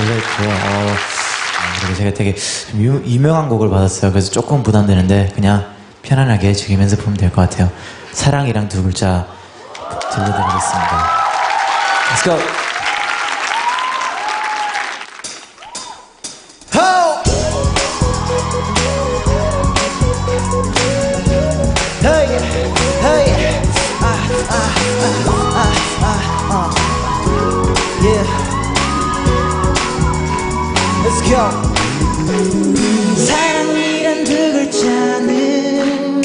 설레고요. 어, 그리고 제가 되게 좀 유, 유명한 곡을 받았어요. 그래서 조금 부담되는데 그냥 편안하게 즐기면서 보면 될 것 같아요. 사랑이랑 두 글자 들려드리겠습니다. Let's go. Hey, Go. 사랑이란 두 글자는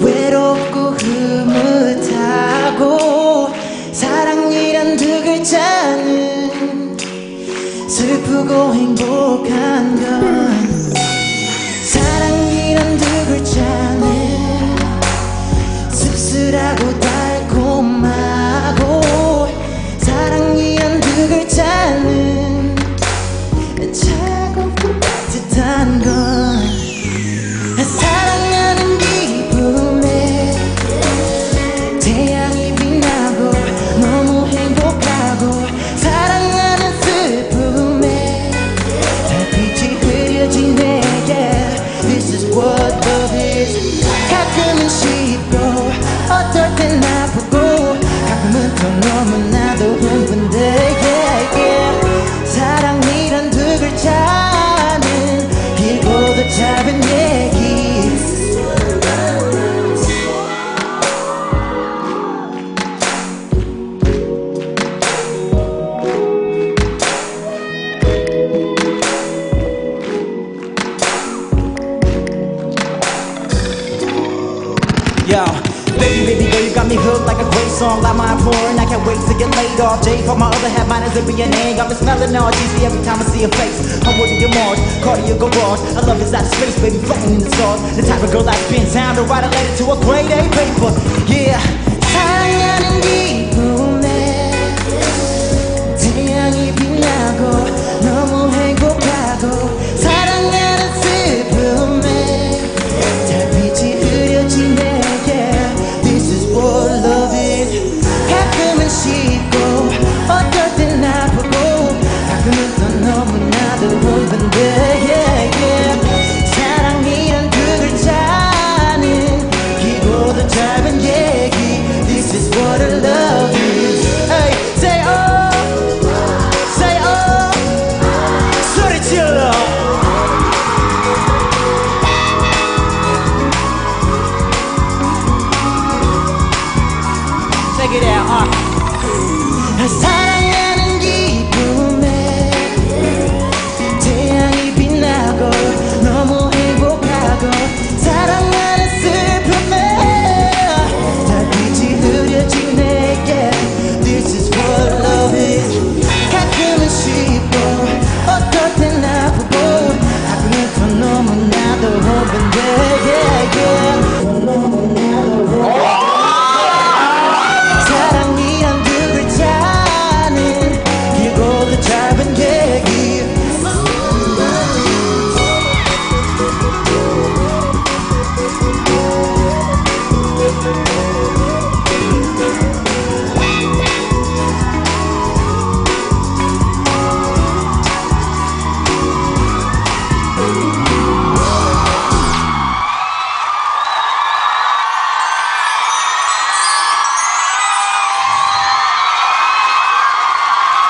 외롭고 흐뭇하고 사랑이란 두 글자는 슬프고 행복한 건 사랑이란 두 글자 가끔은 쉽고 어떨 땐 아프고 가끔은 또 너무나 Yo, baby, baby, girl, you got me hooked like a great song, like my porn. I can't wait to get laid all day. For my other half, mine is a DNA. Got me smelling all cheesy every time I see your face. I'm with your Mars, cardio garage. I love is out of space, baby, floating in the stars. The type of girl like spin town to write a letter to a grade A paper. Yeah. time and yeah.